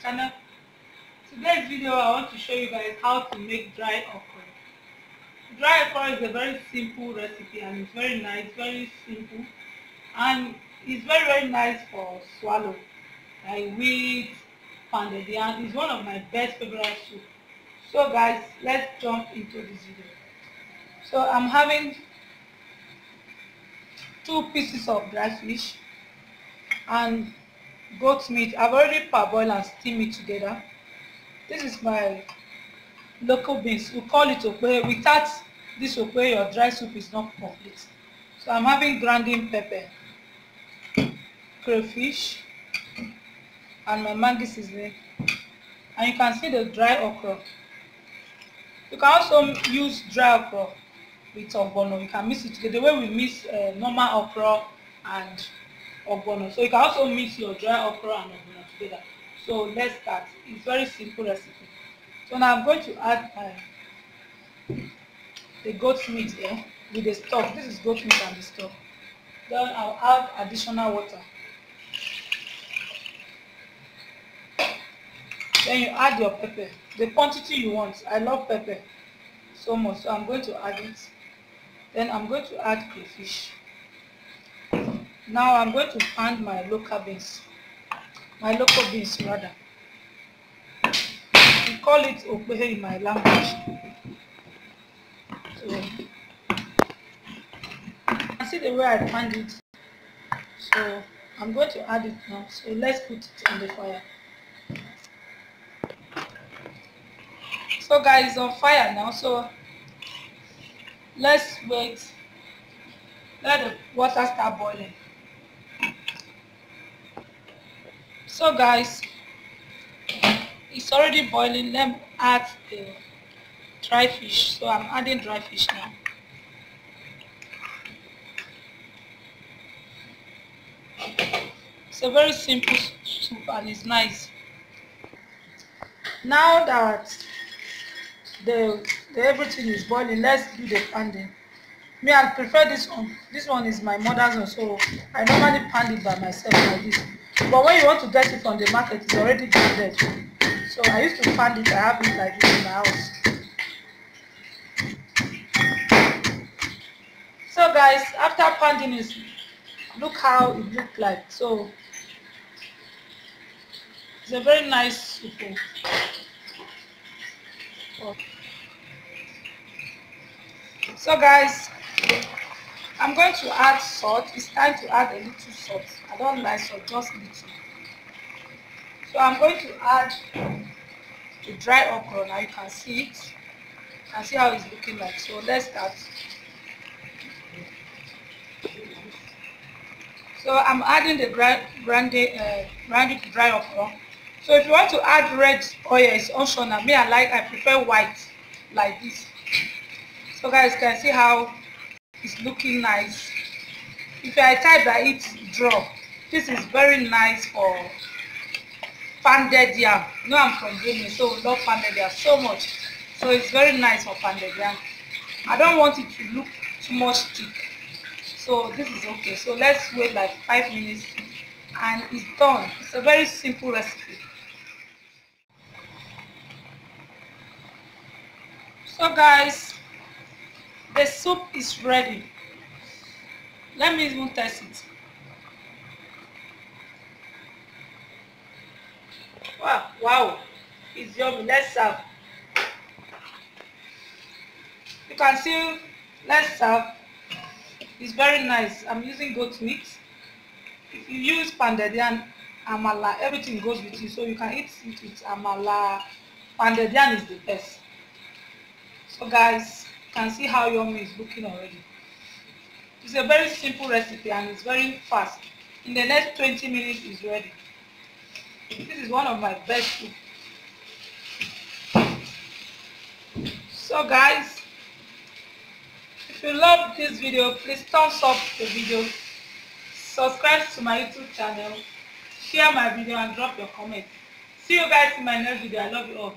channel. Today's video i want to show you guys how to make dry okra. Dry okra is a very simple recipe and it's very nice very simple. And it's very very nice for swallow like with pounded yam. It's one of my best favorite soup. So guys let's jump into this video. So i'm having two pieces of dry fish and goat meat. I've already parboiled and steamed it together. This is my local beans. We call it okpe without this okpe your dry soup is not complete. So i'm having grinding pepper crayfish and my maggi seasoning. And you can see the dry okra. You can also use dry okra with ogbono. You can mix it together. The way we mix uh, normal okra and ogbono. So you can also mix your dry okra and ogbono together. So let's start. It's very simple recipe. So now i'm going to add my the goat meat here with the stock this is goat meat and the stock then i'll add additional water. Then you add your pepper. The quantity you want. I love pepper so much so i'm going to add it. Then i'm going to add crayfish now i'm going to pound my local beans my local beans rather. We call it okpehe in my language. So can see the way i pound it. So i'm going to add it now. So let's put it on the fire. So guys on fire now. So let's wait. Let the water start boiling so guys it's already boiling. Let me add the dry fish. So i'm adding dry fish now. It's a very simple soup and it's nice. Now that the, the everything is boiling let's do the pounding me i prefer this one. This one is my mother's one so i normally pound it by myself like this. But when you want to get it from the market it's already blended so i used to pound it i have it like this in my house. So guys after pounding it look how it looked like. So it's a very nice soup. So guys i'm going to add salt. It's time to add a little salt. I don't like salt just little. So i'm going to add the dry okra. Now you can see it. You can see how it's looking like. So let's start. So i'm adding the grinded uh, grinded dry okra. So if you want to add red oil it's optional. Me i like i prefer white like this. So guys can see how it's looking nice. If a type that eats draw this is very nice for pounded yam. Know i'm from Benue so we love pounded yam so much. So it's very nice for pounded yam. I don't want it to look too much thick. So this is okay. So let's wait like five minutes and it's done. It's a very simple recipe. So guys the soup is ready. Let me even test it. Wow wow. It's yummy. Let's serve. You can see let's serve. It's very nice. I'm using goat meat. If you use pounded yam amala everything goes with it so you can eat it with amala. Pounded yam is the best. So guys you can see how yummy is looking already. It's a very simple recipe and it's very fast. In the next 20 minutes it's ready. This is one of my best food. So guys if you love this video please thumbs up the video. Subscribe to my youtube channel. Share my video and drop your comment. See you guys in my next video. I love you all